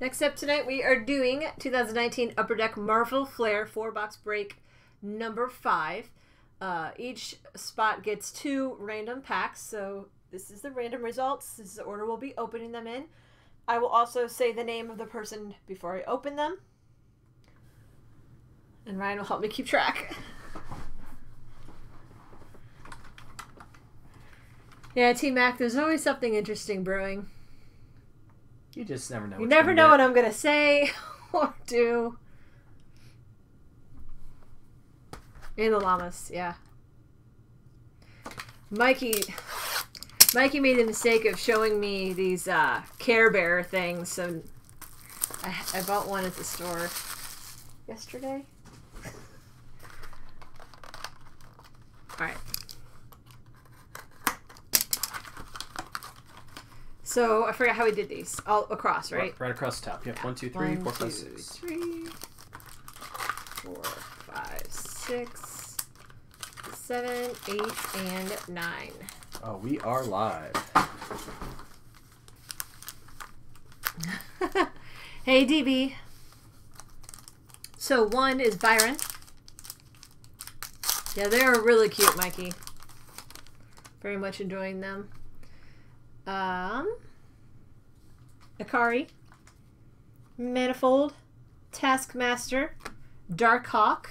Next up tonight, we are doing 2019 Upper Deck Marvel Flair 4 box break number 5. Uh, each spot gets two random packs, so this is the random results. This is the order we'll be opening them in. I will also say the name of the person before I open them. And Ryan will help me keep track. Yeah, T Mac, there's always something interesting brewing. You just never know. You never know what I'm gonna say or do. In the llamas, yeah. Mikey Mikey made the mistake of showing me these uh, Care Bear things, so I, I bought one at the store yesterday. Alright. So I forgot how we did these. All across, right? Right, right across the top. Yep. Yeah. One, two, three, One, four, five, six. Three, four, five, six, seven, eight, and nine. Oh, we are live. hey, DB. So one is Byron. Yeah, they are really cute, Mikey. Very much enjoying them. Um, Akari, Manifold, Taskmaster, Darkhawk.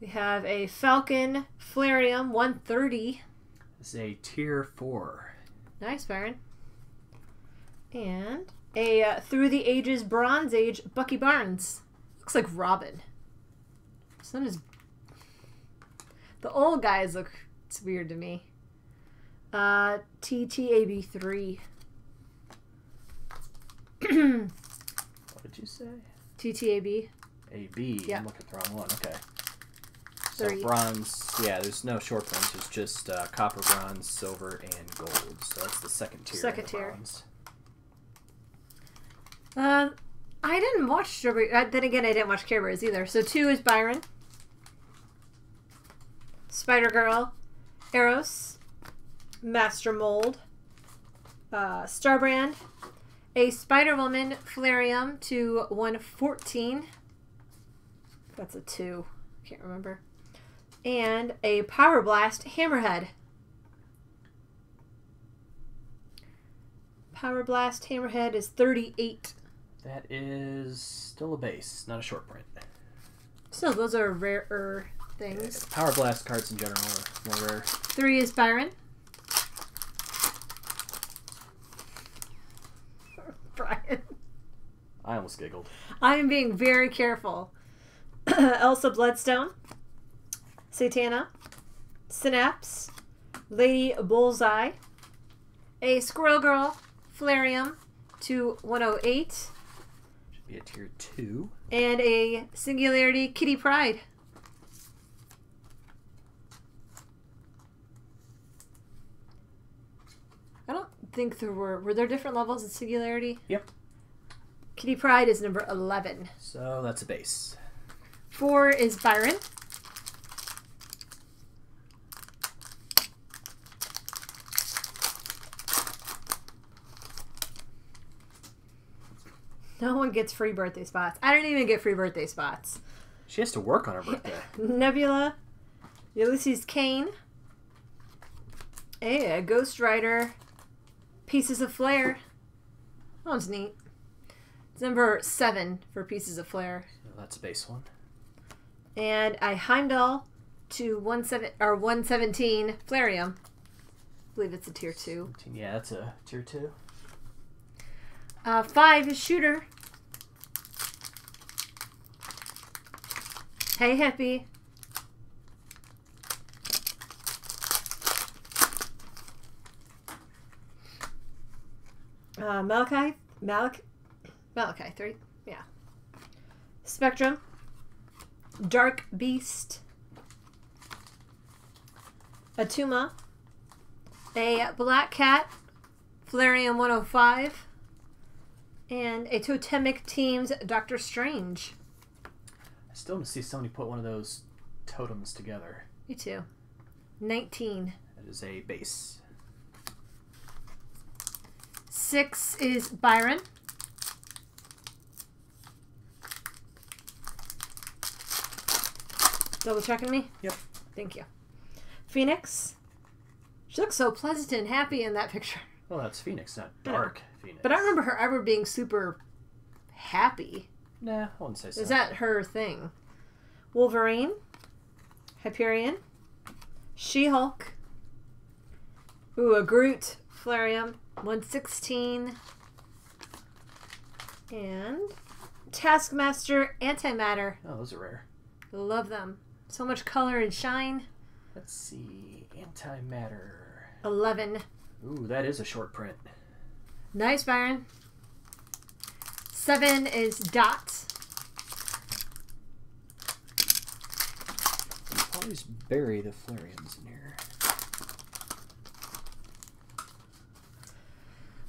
We have a Falcon Flarium 130. It's a tier 4. Nice, Baron. And a uh, Through the Ages Bronze Age Bucky Barnes. Looks like Robin. Son is. The old guys look. It's weird to me. Uh, TTAB3. what did you say? TTAB. AB. Yeah. I'm looking at the wrong one. Okay. So Three. bronze, yeah, there's no short bronze. It's just uh, copper, bronze, silver, and gold. So that's the second tier. Second tier. Bronze. Um, I didn't watch Strawberry. Uh, then again, I didn't watch Care Bears either. So two is Byron, Spider Girl, Eros, Master Mold, uh, Starbrand, a Spider Woman Flarium to 114. That's a 2. Can't remember. And a Power Blast Hammerhead. Power Blast Hammerhead is 38. That is still a base, not a short print. Still, those are rarer things. Yeah, Power Blast cards in general are more rare. Three is Byron. Brian. I almost giggled. I am being very careful. Elsa Bloodstone, Satana, Synapse, Lady Bullseye, a Squirrel Girl, Flarium to 108. Should be a tier 2. And a Singularity Kitty Pryde. Think there were were there different levels of singularity? Yep. Kitty Pryde is number eleven. So that's a base. Four is Byron. No one gets free birthday spots. I didn't even get free birthday spots. She has to work on her birthday. Nebula, Ulysses Kane, a Ghost Rider, Pieces of Flair. That one's neat. It's number seven for Pieces of Flair. So that's a base one. And a Heimdall to one seven or one seventeen Flarium. I believe it's a tier two. Yeah, that's a tier two. Uh, five is Shooter. Hey, Happy. Uh, Malachi, Malach, Malachi three, yeah. Spectrum, Dark Beast, Atuma, a Black Cat, Flarium 105, and a Totemic Team's Doctor Strange. I still want to see somebody put one of those totems together. Me too. 19. That is a base. Six is Byron. Double checking me? Yep. Thank you. Phoenix. She looks so pleasant and happy in that picture. Well, that's Phoenix, not dark. Phoenix. But I remember her ever being super happy. Nah, I wouldn't say so. Is that her thing? Wolverine, Hyperion, She Hulk, ooh, a Groot, Flarium, 116, and Taskmaster Antimatter. Oh, those are rare. Love them. So much color and shine. Let's see. Antimatter. 11. Ooh, that is a short print. Nice, Byron. Seven is Dot. Always bury the Flariums in here.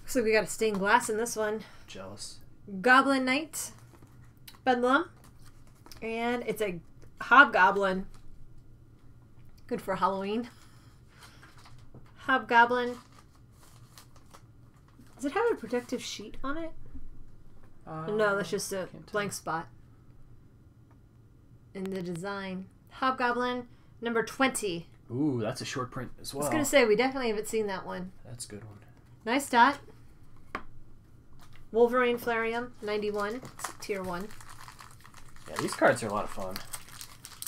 Looks like we got a stained glass in this one. Jealous. Goblin Knight, Bedlam, and it's a Hobgoblin. Good for Halloween. Hobgoblin. Does it have a protective sheet on it? Uh, no, that's just a tell. blank spot in the design. Hobgoblin number 20. Ooh, that's a short print as well. I was going to say, we definitely haven't seen that one. That's a good one. Nice dot. Wolverine Flarium 91, it's tier 1. Yeah, these cards are a lot of fun.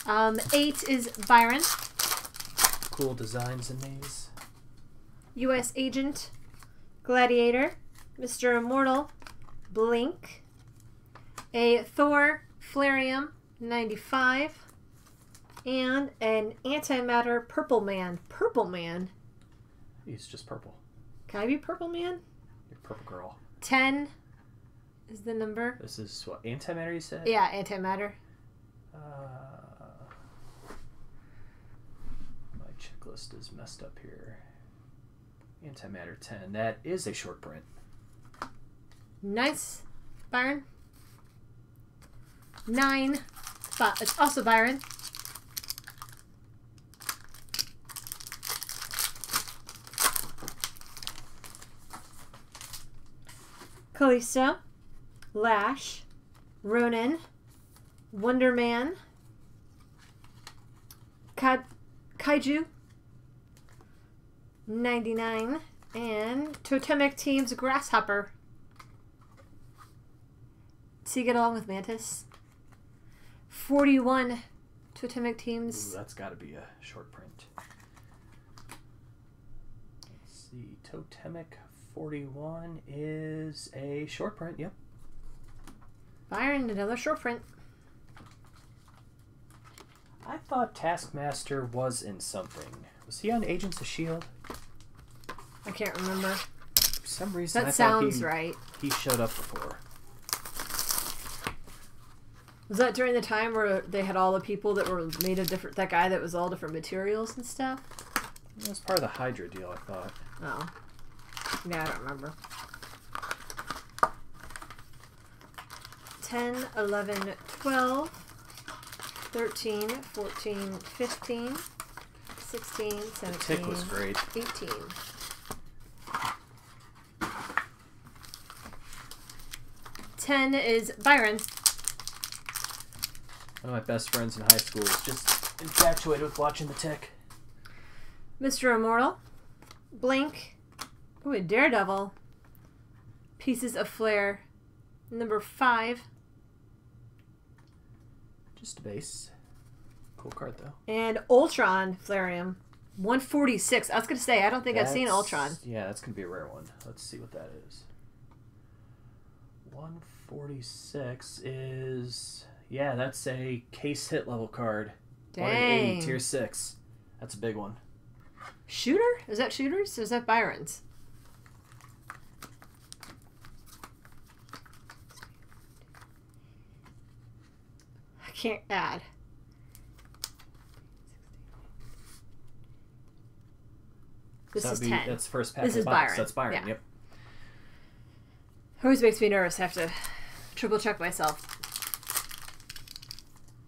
Um, 8 is Byron. Cool designs in these. U.S. Agent, Gladiator, Mr. Immortal, Blink, a Thor Flarium 95, and an Antimatter Purple Man. Purple Man? He's just purple. Can I be Purple Man? You're purple girl. 10 is the number. This is what antimatter you said. Yeah, Antimatter. Uh, my checklist is messed up here. Antimatter 10. That is a short print. Nice, Byron. 9, But it's also Byron. Callisto, Lash, Ronin, Wonder Man, Ka- Kaiju, 99, and Totemic Team's Grasshopper. Does he get along with Mantis? 41 Totemic Ooh, Teams. that's got to be a short print. Let's. Totemic 41 is a short print. Yep. Byron, another short print. I thought Taskmaster was in something. Was he on Agents of S.H.I.E.L.D.? I can't remember. For some reason, That I sounds he, right. he showed up before. Was that during the time where they had all the people that were made of different, that guy that was all different materials and stuff? It was part of the Hydra deal, I thought. Oh. Yeah, I don't remember. 10, 11, 12, 13, 14, 15, 16, The 17, tick was great. 18. Ten is Byron. One of my best friends in high school was just infatuated with watching the tick. Mr. Immortal. Blink. Ooh, a Daredevil. Pieces of Flair. Number five. Just a base. Cool card though. And Ultron Flarium. 146. I was going to say, I don't think I've seen Ultron. Yeah, that's gonna be a rare one. Let's see what that is. 146 is yeah, that's a case hit level card. Dang. eight, tier six. That's a big one. Shooter? Is that Shooter's? Or is that Byron's? I can't add. This So is be- 10. That's first pack This is box. Byron. That's Byron. Yeah. Yep. Always makes me nervous. I have to triple check myself.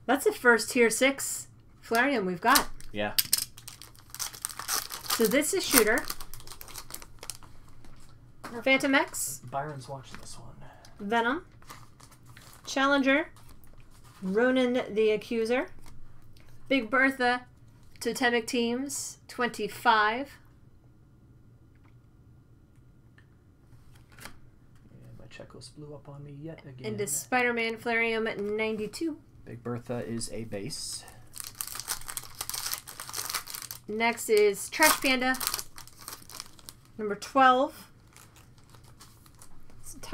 That's the first tier 6 Flarium we've got. Yeah. So this is Shooter. Phantom X. Byron's watching this one. Venom, Challenger, Ronan the Accuser, Big Bertha, Totemic Teams, 25. And my checklist blew up on me yet again. Into Spider Man Flarium, 92. Big Bertha is a base. Next is Trash Panda, number 12.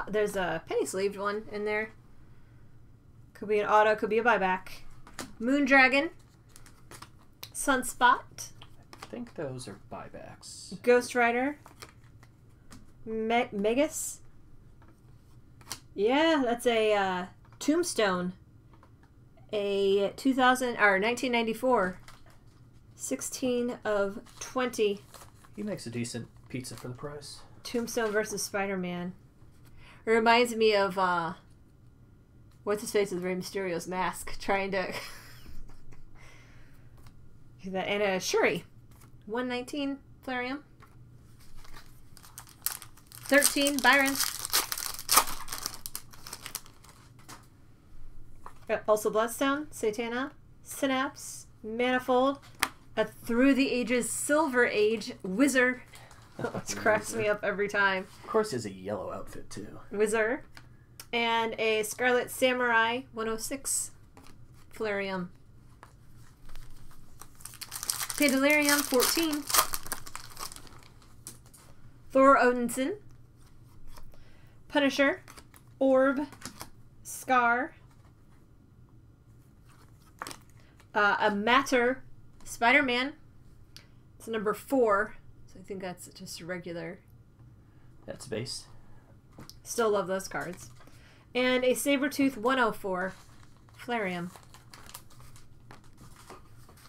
There's a penny sleeved one in there. Could be an auto, could be a buyback. Moon Dragon, Sunspot. I think those are buybacks. Ghost Rider, Me- Megas. Yeah, that's a uh, Tombstone. A 2000 or 1994. 16 of 20. He makes a decent pizza for the price. Tombstone versus Spider Man. It reminds me of uh what's his face with Rey Mysterio's mask trying to that and a Shuri. 119 Flarium. 13 Byron. Elsa Bloodstone, Satana, Synapse, Manifold, a Through the Ages Silver Age Wizard. Which cracks me up every time. Of course, has a yellow outfit too. Wizard. And a Scarlet Samurai 106 Flarium. Pandalarium 14. Thor Odinson. Punisher. Orb. Scar. Uh, a Matter. Spider Man. It's number four. So I think that's just a regular. That's base. Still love those cards. And a Sabretooth 104 Flarium.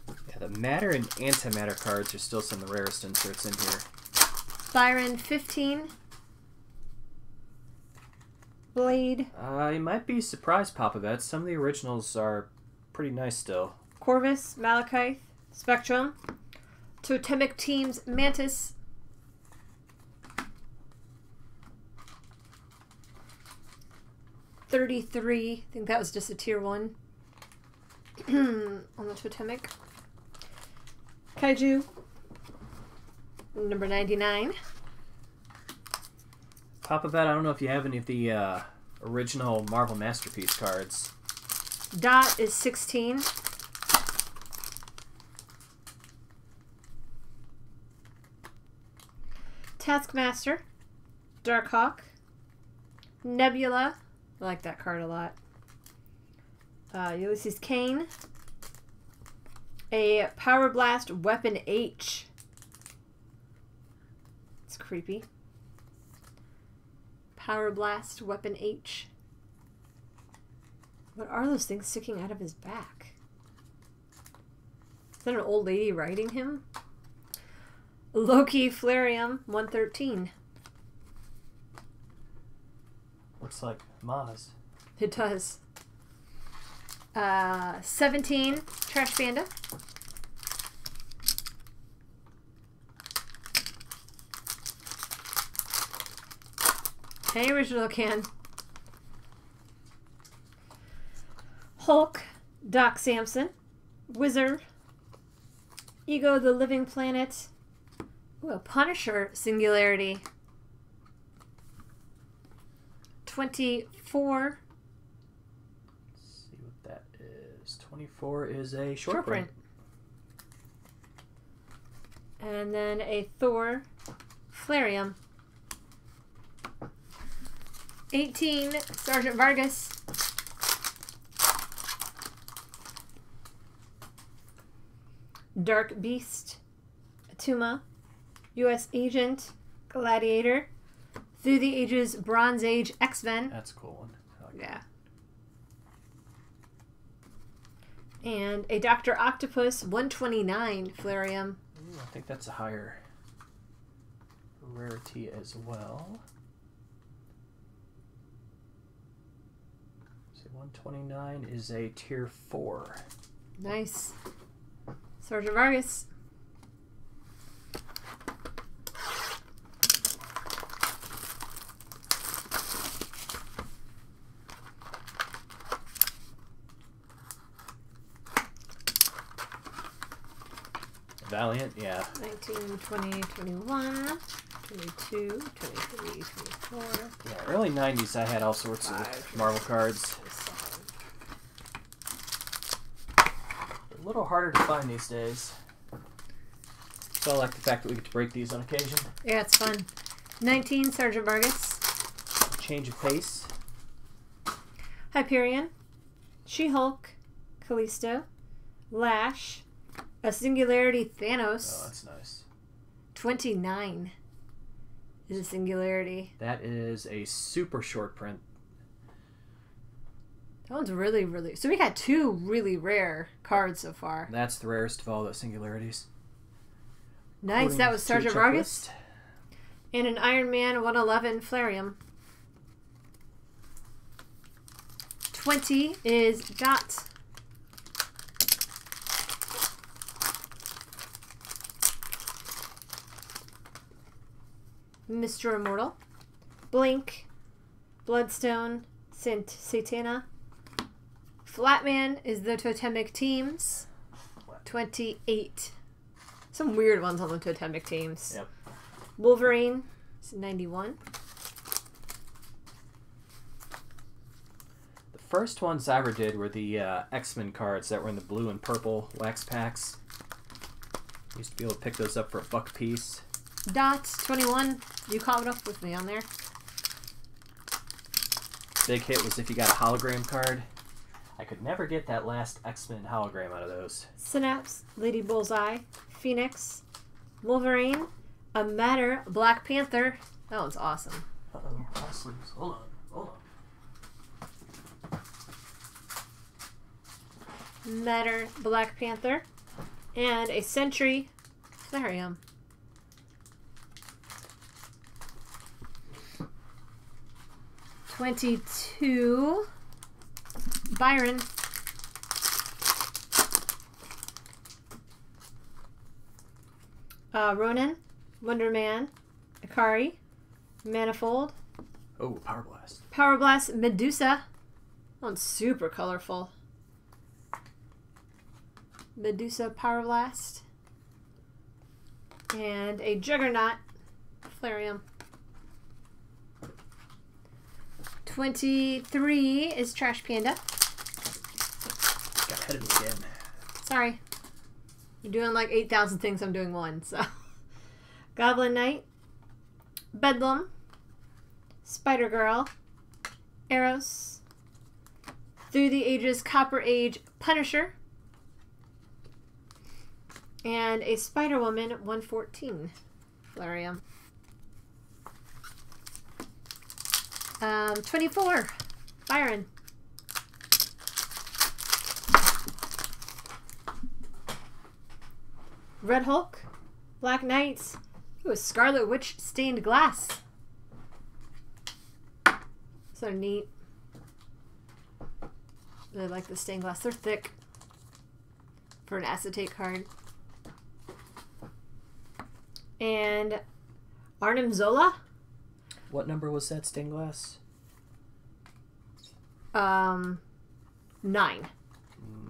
Yeah, the matter and antimatter cards are still some of the rarest inserts in here. Byron 15. Blade. Uh, you might be surprised, Papa Bet. Some of the originals are pretty nice still. Corvus, Malekith, Spectrum. Totemic Teams, Mantis. Thirty-three. I think that was just a tier one. on the totemic. Kaiju. Number ninety-nine. Papa Bet, I don't know if you have any of the uh, original Marvel Masterpiece cards. Dot is sixteen. Taskmaster, Darkhawk, Nebula. I like that card a lot. Uh, Ulysses Kane. A Power Blast Weapon H. It's creepy. Power Blast Weapon H. What are those things sticking out of his back? Is that an old lady riding him? Loki Flarium 113. Looks like Maz. It does. Uh, 17 Trash Panda. Any original can. Hulk, Doc Samson, Wizard, Ego the Living Planet, Ooh, a Punisher Singularity. 24. Let's see what that is. 24 is a short, Short print. print. And then a Thor Flarium. 18 Sergeant Vargas. Dark Beast. Atuma. U.S. Agent. Gladiator. Through the Ages Bronze Age X-Men. That's a cool one. Like Yeah. And a Dr. Octopus 129 Flarium. Ooh, I think that's a higher rarity as well. So 129 is a tier 4. Nice. Sergeant Vargas. Valiant, yeah. 19, 20, 21, 22, 23, 24. Yeah, early 90s, I had all sorts Five, of Marvel cards. A little harder to find these days. So I like the fact that we get to break these on occasion. Yeah, it's fun. 19, Sergeant Vargas. Change of pace. Hyperion. She-Hulk. Callisto. Lash. A Singularity Thanos. Oh, that's nice. 29 is a Singularity. That is a super short print. That one's really, really... So we got two really rare cards so far. That's the rarest of all the singularities. Nice, that was According Sergeant Vargas. And an Iron Man 111 Flarium. 20 is Dot. Mr. Immortal. Blink. Bloodstone. Sint Satana. Flatman is the Totemic Teams. 28. Some weird ones on the Totemic Teams. Yep. Wolverine is 91. The first ones I ever did were the uh, X Men cards that were in the blue and purple wax packs. Used to be able to pick those up for a buck piece. Dots21, you caught up with me on there. Big hit was if you got a hologram card. I could never get that last X-Men hologram out of those. Synapse, Lady Bullseye, Phoenix, Wolverine, a matter, Black Panther. That one's awesome. Uh oh. Hold on, hold on. Matter, Black Panther, and a Sentry. There I am. 22. Byron. Uh, Ronan, Wonder Man, Akari, Manifold. Oh, Power Blast. Power Blast, Medusa. That one's super colorful. Medusa Power Blast. And a Juggernaut, Flarium. 23 is Trash Panda. Got ahead of me again. Sorry. You're doing like 8,000 things, I'm doing one, so. Goblin Knight. Bedlam. Spider Girl. Eros. Through the Ages Copper Age Punisher. And a Spider Woman 114 Flarium. Um, 24 Byron. Red Hulk, Black Knights, ooh, a Scarlet Witch stained glass. So neat. Really like the stained glass. They're thick for an acetate card. And Arnim Zola, What number was that stained glass? um, nine.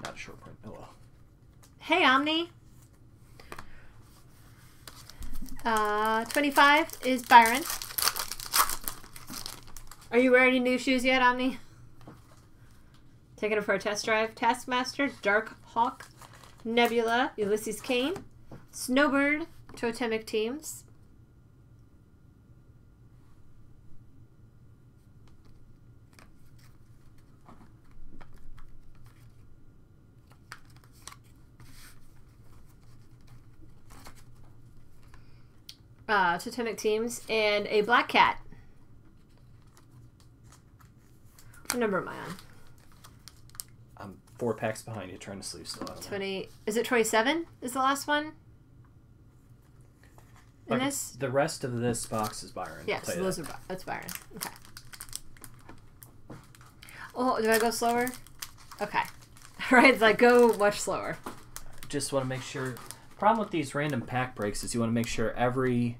Not a short print. Oh well. Hey, Omni. Uh, 25 is Byron. Are you wearing any new shoes yet, Omni? Taking it for a test drive. Taskmaster, Dark Hawk, Nebula, Ulysses Kane, Snowbird, Totemic Teams. Uh, Totemic Teams, and a Black Cat. What number am I on? I'm four packs behind you, trying to sleeve still. I don't know. 20. Is it 27? Is the last one? In this? The rest of this box is Byron. Yeah, so those that. are that's Byron. Okay. Oh, do I go slower? Okay. Alright, it's like go much slower. Just want to make sure. The problem with these random pack breaks is you want to make sure every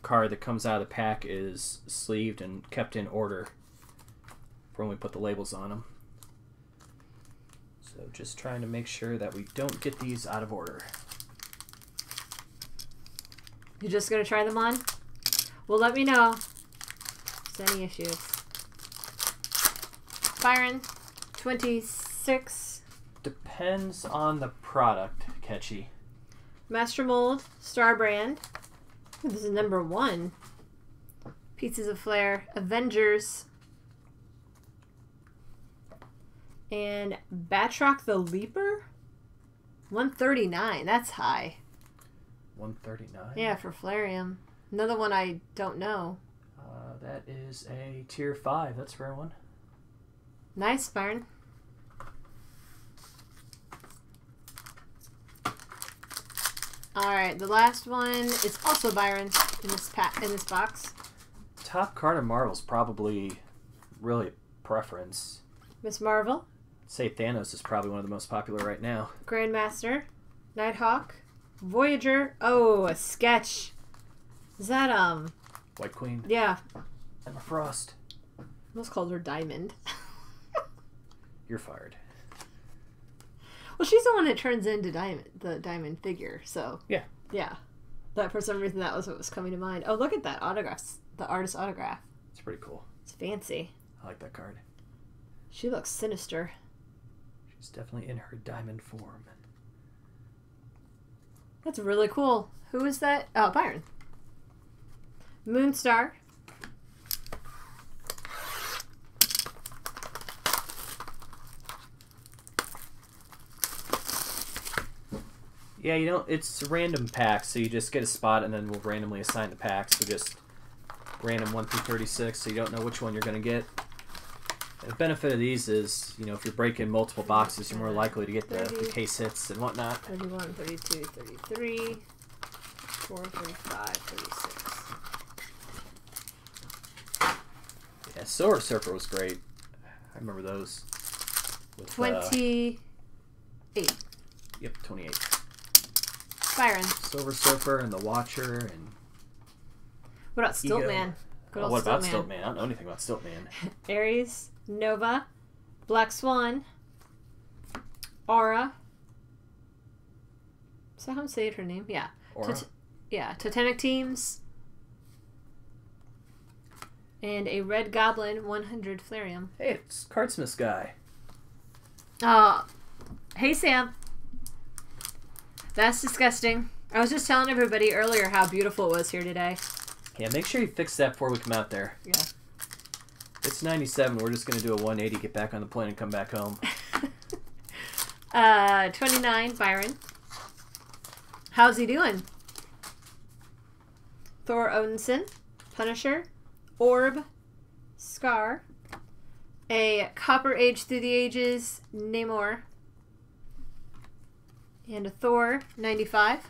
card that comes out of the pack is sleeved and kept in order for when we put the labels on them. So just trying to make sure that we don't get these out of order. You're just gonna try them on? Well, let me know. If there's any issues. Byron, 26. Depends on the product, Catchy. Master Mold, Starbrand. Ooh, this is number one. Pieces of Flair, Avengers, and Batroc the Leaper. 139. That's high. 139. Yeah, for Flarium. Another one I don't know. Uh, that is a tier 5. That's a rare one. Nice, Byron. All right, the last one is also Byron in this pack in this box. Top card of Marvel's probably really preference. Miss Marvel, say Thanos is probably one of the most popular right now. Grandmaster, Nighthawk, Voyager. Oh, a sketch. Is that um? White Queen. Yeah, Emma Frost. almost called her Diamond. You're fired. Well, she's the one that turns into Diamond, the Diamond figure. So Yeah. yeah. That for some reason that was what was coming to mind. Oh, look at that autographs. The artist autograph. It's pretty cool. It's fancy. I like that card. She looks sinister. She's definitely in her diamond form. That's really cool. Who is that? Oh, Byron. Moonstar. Yeah, you know, it's random packs, so you just get a spot and then we'll randomly assign the packs. So just random 1 through 36, so you don't know which one you're going to get. The benefit of these is, you know, if you're breaking multiple boxes, you're more likely to get the, the case hits and whatnot. 31, 32, 33, 34, 35, 36. Yeah, Silver Surfer was great. I remember those. With, uh, 28. yep, 28. Byron. Silver Surfer and the Watcher and What about Ego. Stiltman? Oh, old what about Stiltman. Stiltman? I don't know anything about Stiltman. Aries, Nova, Black Swan, Aura. Is that how I'm saying her name? Yeah. Or Tot- yeah, Totemic Teams. And a Red Goblin 100 Flarium. hey, it's Cardsmith guy. Uh, hey Sam. That's disgusting. I was just telling everybody earlier how beautiful it was here today. Yeah, make sure you fix that before we come out there. Yeah. It's 97. We're just gonna do a 180, get back on the plane, and come back home. uh, 29, Byron. How's he doing? Thor Odinson, Punisher, Orb, Scar, a Copper Age Through the Ages, Namor, and a Thor 95.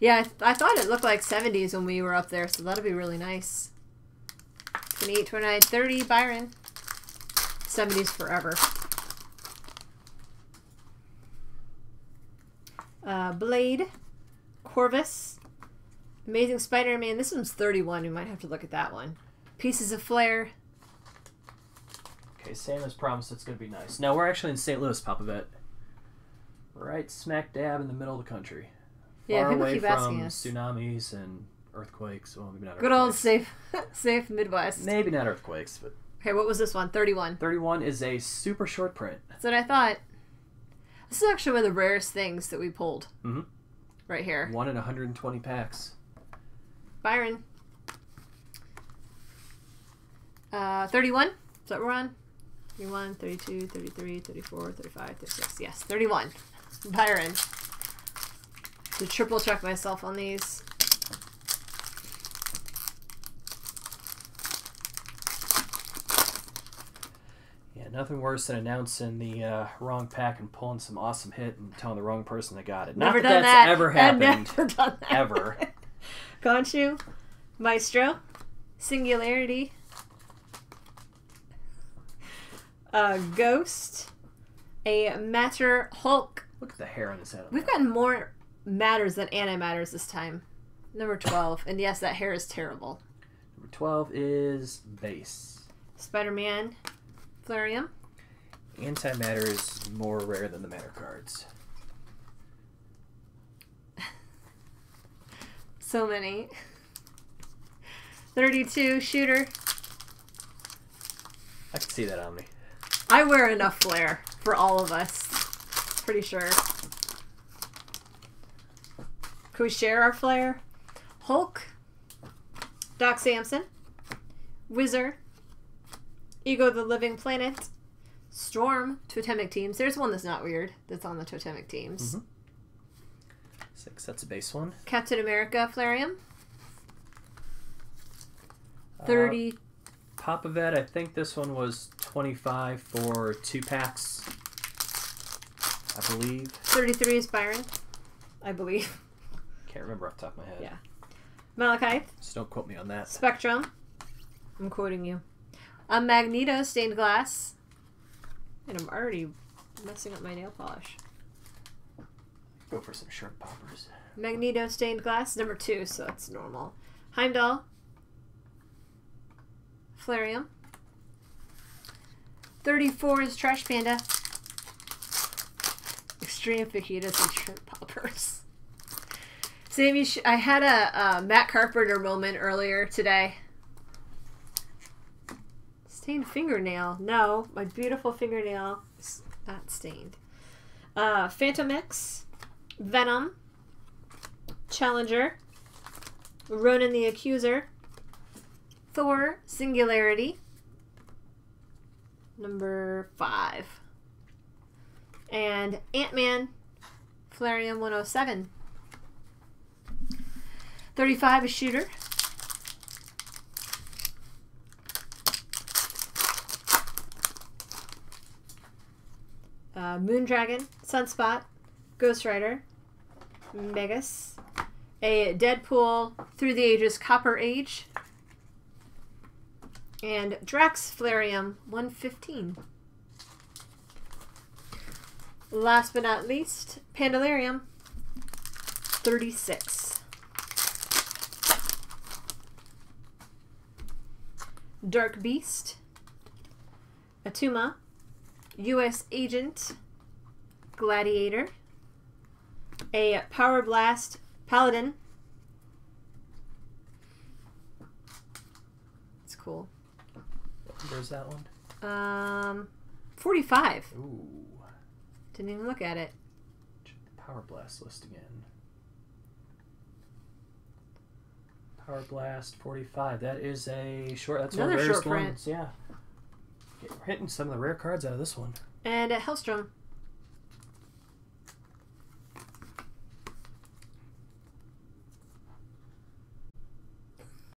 Yeah, I, th- I thought it looked like 70s when we were up there, so that'll be really nice. 28, 29, 30, Byron. 70s forever. Uh, Blade, Corvus, Amazing Spider-Man. This one's 31. We might have to look at that one. Pieces of Flair. Okay, Santa's promised it's gonna be nice. Now, we're actually in St. Louis, Papa. Right smack dab in the middle of the country. Yeah, Far people away keep from asking us. tsunamis and earthquakes. Well, maybe not Good old safe, safe Midwest. Maybe not earthquakes, but Okay, what was this one? 31. 31 is a super short print. That's what I thought. This is actually one of the rarest things that we pulled. Mhm. Right here. One in 120 packs. Byron. Uh, 31. Is that what we're on? 31, 32, 33, 34, 35, 36. Yes, 31. Byron. To triple check myself on these. Yeah, nothing worse than announcing the uh, wrong pack and pulling some awesome hit and telling the wrong person they got it. Never Not that done that's that. ever I've happened. never done that. Ever. Gonshu. Maestro. Singularity. Uh, Ghost. A Matter Hulk. Look at the hair on his head. We've gotten more matters than antimatters this time. Number 12. and yes, that hair is terrible. Number 12 is base. Spider Man. Flarium. Antimatter is more rare than the matter cards. So many. 32 shooter. I can see that on me. I wear enough flair for all of us. Pretty sure. Can we share our flair? Hulk. Doc Samson. Wizard. Ego the Living Planet. Storm. Totemic Teams. There's one that's not weird that's on the Totemic Teams. Mhm. Six. That's a base one. Captain America Flarium. Uh, 30. Papa Bet, I think this one was 25 for two packs. I believe. 33 is Byron. I believe. Can't remember off the top of my head. Yeah. Malekith. So don't quote me on that. Spectrum. I'm quoting you. A Magneto stained glass. And I'm already messing up my nail polish. Go for some shrimp poppers. Magneto stained glass, number two, so that's normal. Heimdall. Flarium. 34 is Trash Panda. Extreme fajitas and shrimp poppers. Sammy, I had a uh, Matt Carpenter moment earlier today. Stained fingernail. No, my beautiful fingernail is not stained. Uh, Phantom X. Venom. Challenger, Ronan the Accuser, Thor Singularity, number five, and Ant Man Flarium 107. 35 is Shooter. Uh, Moondragon, Sunspot, Ghost Rider, Megas, a Deadpool Through the Ages Copper Age, and Drax Flarium 115. Last but not least, Pandalarium 36. Dark Beast, Atuma, U.S. Agent, Gladiator, a Power Blast Paladin. It's cool. Number is that one? Um, 45. Ooh. Didn't even look at it. Check the Power Blast list again. Power Blast 45. That is a short. That's one of Another the rarest ones. Yeah. We're hitting some of the rare cards out of this one. And a Hellstrom.